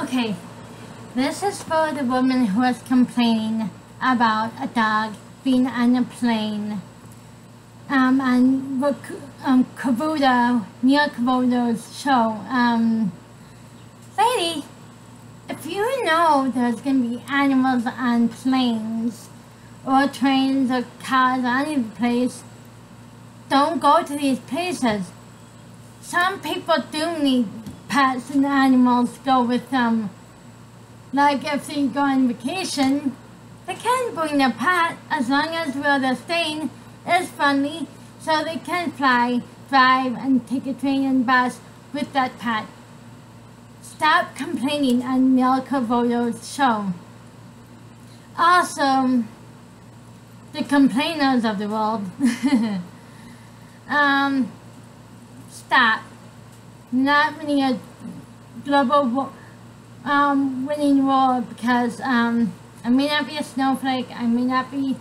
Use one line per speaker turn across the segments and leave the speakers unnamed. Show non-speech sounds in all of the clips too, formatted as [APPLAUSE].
Okay, this is for the woman who was complaining about a dog being on a plane. Um, on um, Cavuto, Neil Cavuto's show. Um, lady, if you know there's going to be animals on planes or trains or cars or any place, don't go to these places. Some people do need pets and animals go with them. Like if they go on vacation, they can bring their pet as long as where they're staying is friendly so they can fly, drive, and take a train and bus with that pet. Stop complaining on Neil Cavuto's show. Also, the complainers of the world. [LAUGHS] um, stop. Not winning a global um, winning role because um, I may not be a snowflake, I may not be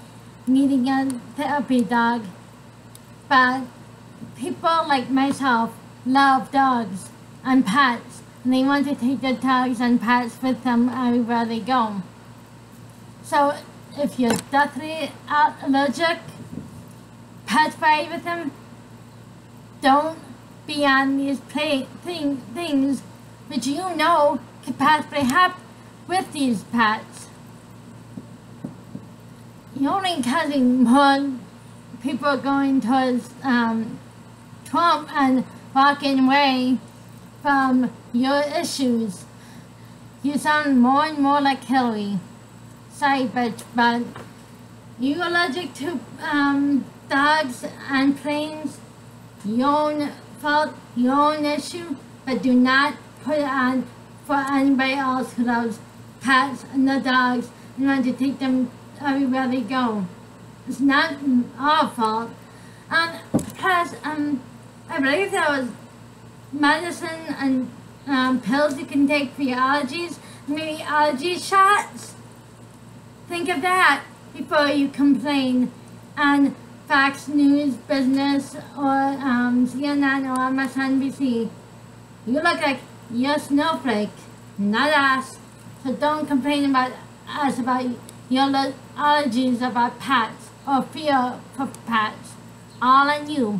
needing a therapy dog, but people like myself love dogs and pets, and they want to take their dogs and pets with them everywhere they go. So if you're deathly allergic, petrified with them, don't be on these play thing, things which you know could possibly happen with these pets. You're only causing more people going towards um, Trump and walking away from your issues. You sound more and more like Hillary sorry, but, but you're allergic to um, dogs and planes, own fault, your own issue, but do not put it on for anybody else who loves cats and the dogs and want to take them everywhere they go. It's not our fault. Um, plus, um, I believe there was medicine and um, pills you can take for your allergies, maybe allergy shots. Think of that before you complain on Fox News Business or um, CNN or MSNBC. You look like you're snowflake, not us. So don't complain about us about your allergies about pets or fear for pets. All on you.